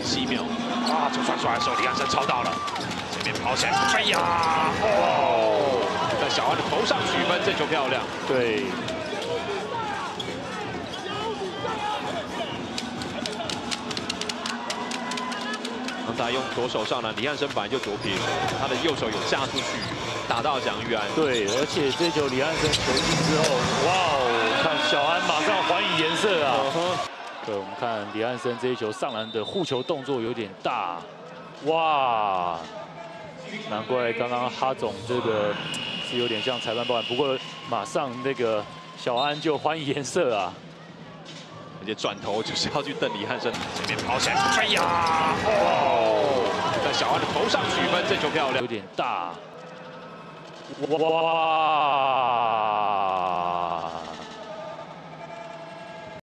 七秒。啊，这算出来的时候，李汉生超到了，前面跑起来，哎呀，哦，在小安的头上取分，这球漂亮。对。刚才用左手上篮，李汉生本来就左撇子，他的右手有架出去，打到蒋玉安。对，而且这球李汉生球进之后，哇哦，看小安马上还以颜色啊。对，我们看李汉生这一球上篮的护球动作有点大，哇，难怪刚刚哈总这个是有点像裁判报案，不过马上那个小安就还以颜色啊。而且转头就是要去瞪李汉生，前面跑起来，哎呀，哦，在小安的头上取分，这球漂亮，有点大，哇。